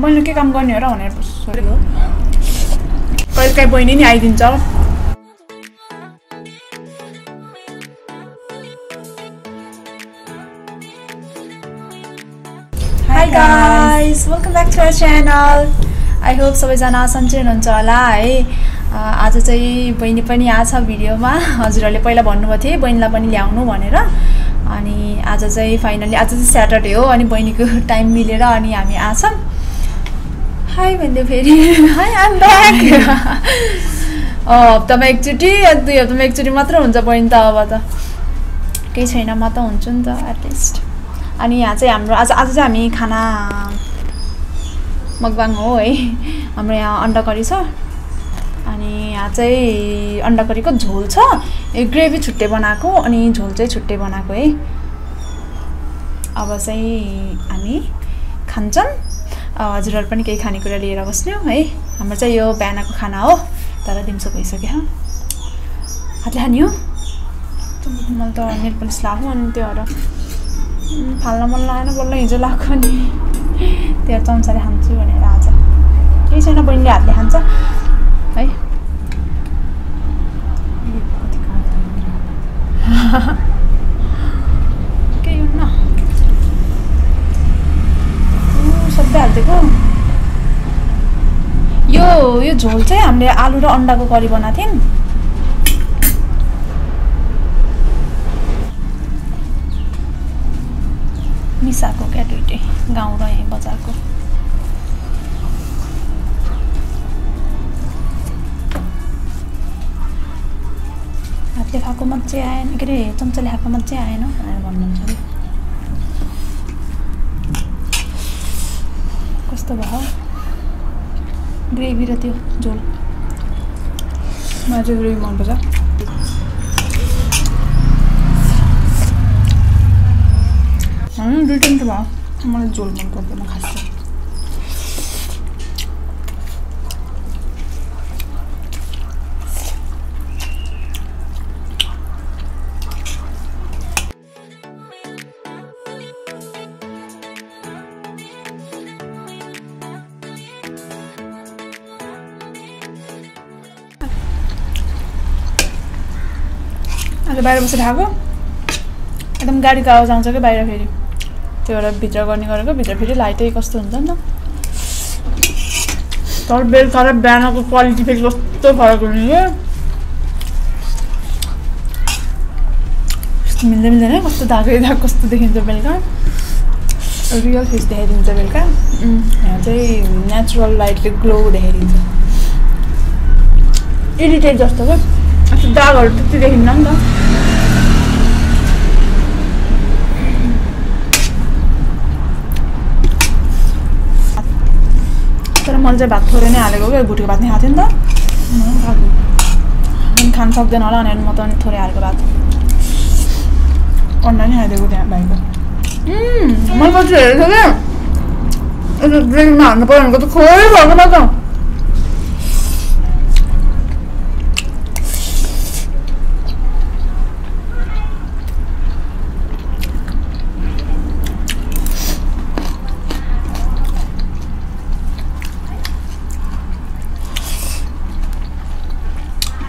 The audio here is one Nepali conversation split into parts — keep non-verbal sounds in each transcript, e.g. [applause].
बहिनी के काम गर्ने हो र भनेर सोध्यो कहिले काहीँ बहिनी नि आइदिन्छ। Hi guys welcome back to our channel I hope सबैजना सन्चै हुनुहुन्छ होला है। आज चाहिँ बहिनी पनि आएको छ भिडियोमा। हजुरहरूले पहिला भन्नुभएको थियो बहिनीलाई पनि ल्याउनु भनेर। अनि आज चाहिँ फाइनली आज चाहिँ स्याटरडे हो अनि बहिनीको [laughs] टाइम मिलेर अनि हामी आछौँ। हाई भन्दै फेरि। हाई आम ब्याक हप्तामा एकचोटि दुई हप्तामा एकचोटि मात्र हुन्छ बहिनी त अब त। केही छैन म त हुन्छु नि त एटलिस्ट अनि यहाँ चाहिँ हाम्रो आज आज चाहिँ हामी खाना मकबाङ हो है। हाम्रो यहाँ अन्डा करी छ। अनि यहाँ चाहिँ अन्डा करीको झोल छ। ग्रेभी छुट्टै बनाएको अनि झोल चाहिँ छुट्टै बनाएको है। अब चाहिँ हामी खान्छौँ हजुरहरू पनि केही खानेकुरा लिएर बस्नु है हाम्रो चाहिँ यो बिहानको खाना हो तर दिउँसो भइसक्यो हातले खाने हो मैले त नेल पलिस लगाएको अनि त्यो भएर उम्, फाल्न मन लागेन बल्ल हिजो लगाएको नि। त्यो चम्चाले खान्छु भनेर आज। केही छैन बहिनीले हातले खान्छ है कति काट्यो। केही हुन्न हालिदिएको यो यो झोल चाहिँ हामीले आलु र अन्डाको करी बनाएको थियौँ। मिसाएको क्या दुइटै गाउँ र यहीँ बजारको। हातले खाएको मजै आएन के अरे चम्चाले खाएको मजै आएन। भनेर भन्नुहुन्छ कस्तो भयो ग्रेभी र त्यो झोल। मलाई ग्रेभी मनपर्छ। दुइटा मिठो भयो। मलाई झोल मन पर्दैन खास। आज बाहिर बसेर खाएको? एकदम गाडीको आवाज आउँछ क्या बाहिर फेरि? त्यो भएर भित्र गर्ने गरेको भित्र फेरि लाइटै कस्तो हुन्छ नि त। तर बेलुका र बिहानको क्वालिटी फेरि कस्तो फरक हुने क्या मिल्दै मिल्दैन कस्तो धागै धाग कस्तो देखिन्छ बेलुका? रियल फेस देखाइदिन्छ बेलुका। यहाँ चाहिँ नेचुरल लाइटले ग्लो देखाइदिन्छ। इरिटेट जस्तो क्या दागहरू त्यति देखिन्न नि त तर मैले चाहिँ भात थोरै नै हालेको क्या भुटेको भात नै खाएको थिएँ नि त। अनि खानु सक्दैन होला भनेर म त अनि थोरै हालेको भात अन्डा नै खाइदिएको त्यहाँ भाइको मैले पछि हेरेको क्या यसो ड्रिङ्कमा हाल्नु पऱ्यो भनेको त खोइ भएको न त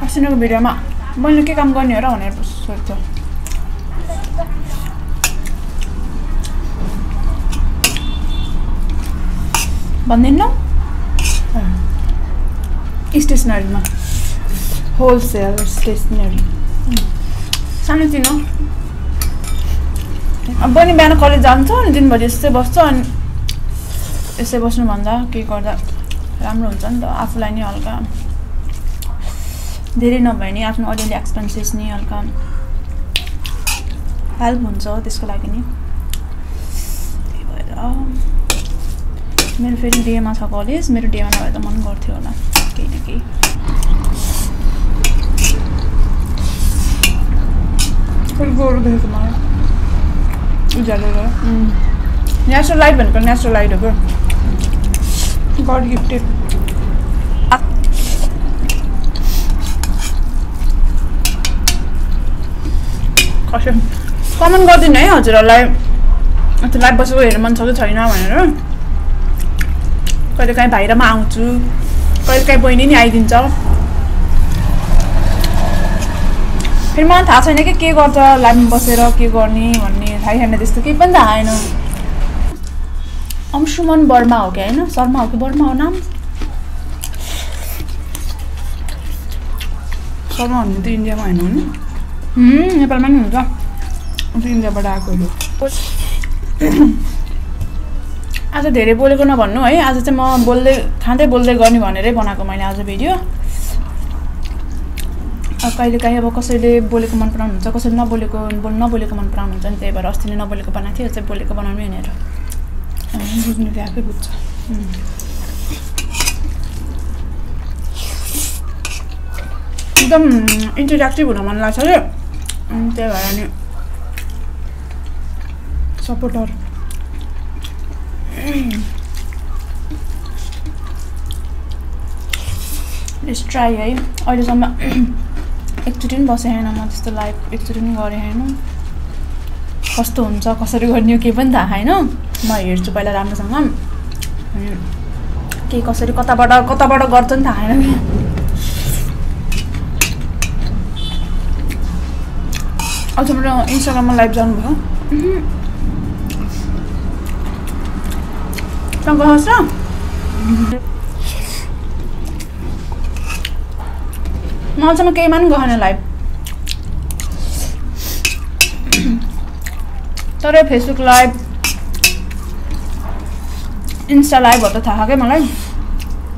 अस्तिको भिडियोमा मैले के काम गर्ने हो र भनेर सोध्थ्यो भन्दिनँ स्टेसनरीमा। Wholesale stationery. सानोतिनो। अब बहिनी बिहान कलेज जान्छ अनि दिनभरि यस्तै बस्छ अनि यसै बस्नुभन्दा के गर्दा राम्रो हुन्छ नि त आफूलाई नि हल्का। धेरै नभए नि आफ्नो अलिअलि एक्सपेन्सेस नि हल्का हेल्प हुन्छ त्यसको लागि नि। त्यही भएर मेरो फेरि डेमा छ कलेज मेरो डेमा नभए त मन गर्थ्यो होला केही न केही। उज्यालो नेचुरल लाइट भनेको नेचुरल लाइट हो क्या गड गिफ्टेड कसम कमेन्ट गरिदिनु है हजुरहरूलाई। त्यो लाइभ बसेको हेर्नु मन छ कि छैन भनेर। कहिले काहीँ बाहिरमा आउँछु। कहिले काहीँ बहिनी नि आइदिन्छ। फेरि मलाई थाहा छैन कि के गर्छ लाइभमा बसेर के गर्ने भन्ने। थाहै छैन त्यस्तो केही पनि थाहा छैन। अंशुमन वर्मा हो कि होइन? शर्मा हो कि वर्मा हो नाम? शर्मा भन्ने त इन्डियामा होइन हुँ, नेपालमा नि हुन्छ अन्त इन्डियाबाट आएकोहरू आज धेरै बोलेको नभन्नु है आज चाहिँ म बोल्दै खाँदै बोल्दै गर्ने भनेरै बनाएको मैले आज भिडियो अब कहिले काहीँ अब कसैले बोलेको मन पराउनुहुन्छ कसैले नबोलेको बोल नबोलेको मन पराउनुहुन्छ नि त्यही भएर अस्ति नै नबोलेको बनाएको थियो चाहिँ बोलेको बनाउनु भनेर बुझ्नेले आफै बुझ्छ एकदम इन्टरेक्टिभ हुन मन लाग्छ कि अनि त्यही भएर नि सपोर्टर ट्राई है अहिलेसम्म एकचोटि पनि बसेँ छैन म त्यस्तो लाइभ एकचोटि पनि गरेँ होइन कस्तो हुन्छ कसरी गर्ने केही पनि थाहा छैन म हेर्छु पहिला राम्रोसँग के कसरी कताबाट कताबाट गर्छ नि थाहा छैन कि अझ मेरो इन्स्टाग्राममा लाइभ जानुभयो? सङ्घर्ष र म केहीमा पनि गएन लाइभ। तर फेसबुक लाइभ इन्स्टा लाइभहरू त थाहा क्या मलाई?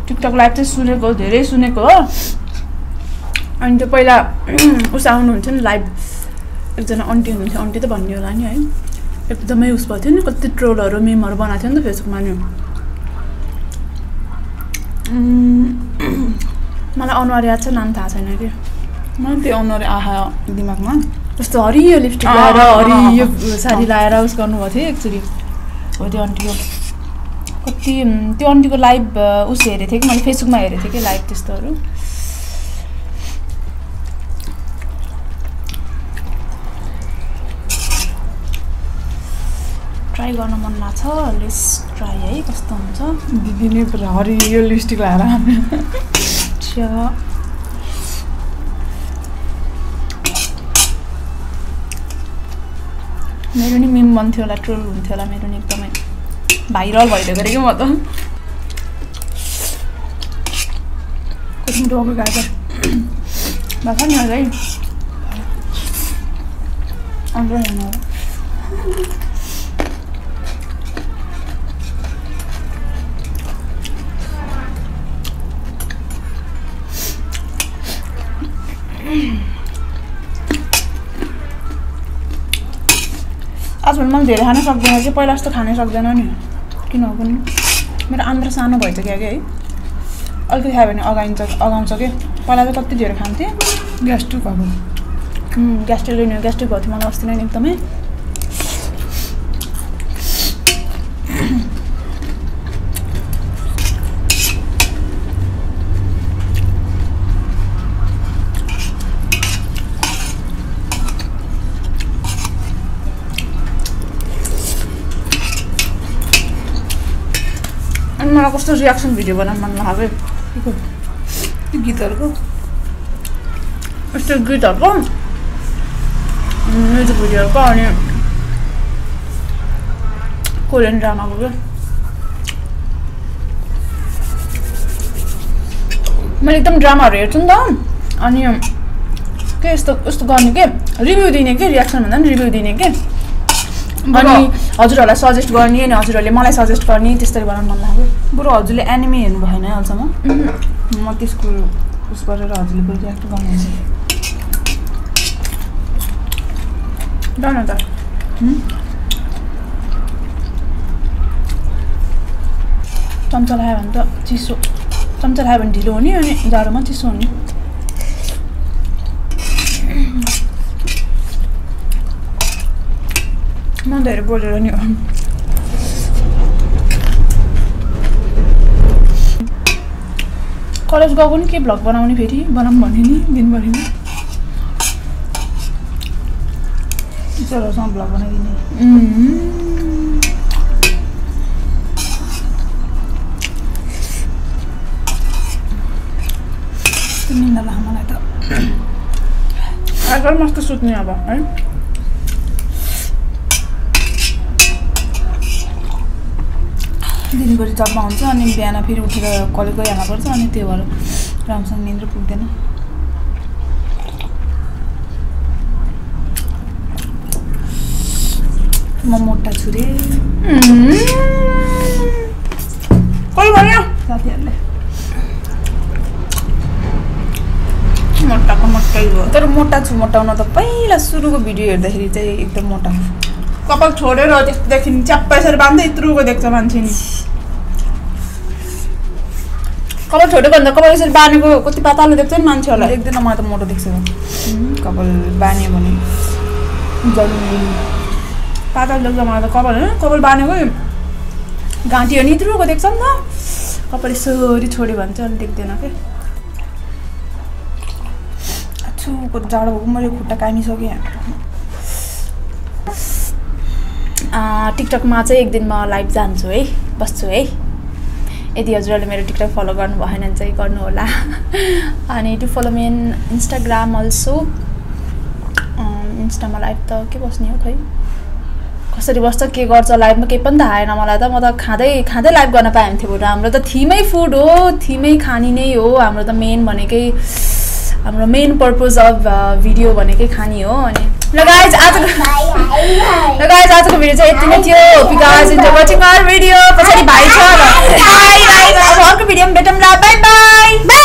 टिकटक लाइभ चाहिँ सुनेको धेरै सुनेको हो। अनि त्यो पहिला उस आउनुहुन्थ्यो नि लाइभ। एकजना आन्टी हुनुहुन्थ्यो। आन्टी त भन्ने होला नि है एकदमै उस भएको थियो नि कति ट्रोलहरू मिमहरू बनाएको थियो नि त फेसबुकमा नि। मलाई अनुहार याद छ नाम थाहा छैन कि। मलाई त्यो अनुहार आहा दिमागमा। कस्तो हरियो लिपस्टिक लगाएर। हरियो। साडी लगाएर उस गर्नुभएको थियो एक्चुली हो त्यो आन्टीको कति त्यो आन्टीको लाइभ उस हेरेको थिएँ कि मैले फेसबुकमा हेरेको थिएँ कि लाइभ त्यस्तोहरू। ट्राई गर्न मन लाग्छ लेस ट्राई है कस्तो हुन्छ? दिदी नै पुरा हरियो लिपस्टिक लगाएर अच्छा मेरो नि मिम बन्थ्यो होला ट्रोल हुन्थ्यो होला मेरो नि एकदमै भाइरल भइदिएको अरे कि म त। गाजर। भएको नि है अन्त आजभोलि मैले धेरै खान सक्दैन कि? पहिला जस्तो खानै सक्दैन नि। किन हो पनि? मेरो आन्द्रा सानो भइसक्यो कि है? अलिकति खायो भने अगाइन्छ अगाउँछ कि? पहिला चाहिँ कति धेरै खान्थेँ। ग्यास्ट्रिक भएको। ग्यास्ट्रिक लिने ग्यास्ट्रिक भएको थियो मलाई अस्ति नै एकदमै मलाई कस्तो रियाक्सन भिडियो बनाउनु मन लाग्यो त्यो गीतहरूको यस्तो गीतहरूको म्युजिक भिडियोहरूको अनि कोरियन ड्रामाको क्या मैले एकदम ड्रामाहरू हेर्छु नि त अनि के यस्तो यस्तो गर्ने के रिभ्यू दिने के रियाक्सन भन्दा पनि रिभ्यू दिने के अनि हजुरहरूलाई सजेस्ट गर्ने अनि हजुरहरूले मलाई सजेस्ट गर्ने त्यस्तरी बनाउनु मन लाग्यो। बरु हजुरले एनिमे हेर्नु भएन अहिलेसम्म? म त्यसको उस गरेर हजुरले बरु रियाक्ट गर्नुहुन्छ जान त। चम्चा लगायो भने त चिसो। चम्चा लगायो भने ढिलो हुने अनि जाडोमा चिसो हुने। Man de erre ranıyor. College गएको नि के भ्लग बनाउने फेरि बनाऊँ भन्ने नि दिनभरिमा टिचरहरूसँग भ्लग बनाइदिने निन्दा लाग्यो मलाई त आजकल मस्तो सुत्ने अब है दिनभरि जबमा हुन्छ अनि बिहान फेरि उठेर कलेज गइहाल्नुपर्छ अनि त्यो भएर राम्रोसँग निन्द्र पुग्दैन। म मोटा छु रे। साथीहरूले। मोटाको मोटै हो। तर मोटा छु मोटाउन त पहिला सुरुको भिडियो हेर्दाखेरि चाहिँ एकदम मोटा कपाल छोडेर त्यस्तोदेखि च्याप्पा यसरी बाँध्दै यत्रुको देख्छ मान्छे नि कपाल छोडेको भन्दा कपाल यसरी बाँधेको कति पातालो देख्छ नि मान्छेहरूलाई देख्दैन मलाई त मोटो देख्छ कपाल बान्यो भने पातल देख्छ मलाई त कपाल होइन कपाल बानेको घाँटीहरू नि यत्रुको देख्छ नि त कपाल यसरी छोड्यो भने चाहिँ अनि देख्दैन क्या छुको जाडो भएको मैले खुट्टा कामिसकेँ टिकटकमा चाहिँ एक दिन म लाइभ जान्छु है बस्छु है। यदि हजुरहरूले मेरो टिकटक फलो गर्नु भएन भने चाहिँ गर्नुहोला [laughs] अनि to follow me in Instagram also इन्स्टामा live त के बस्ने हो खै? कसरी बस्छ के गर्छ लाइभमा केही पनि थाहा आएन मलाई त। म त खाँदै खाँदै लाइभ गर्न पाएँ हुन्थ्यो बरु। हाम्रो त थिमै फुड हो थिमै खानी नै हो। हाम्रो त मेन भनेकै हाम्रो मेन पर्पज अफ भिडियो भनेकै खानी हो। अनि र गाइज आजको र गाइज आजको भिडियो चाहिँ यति नै थियो because enjoy watching our video पछाडि भाइ छ र अर्को भिडियोमा भेटौँ ल बाई बाई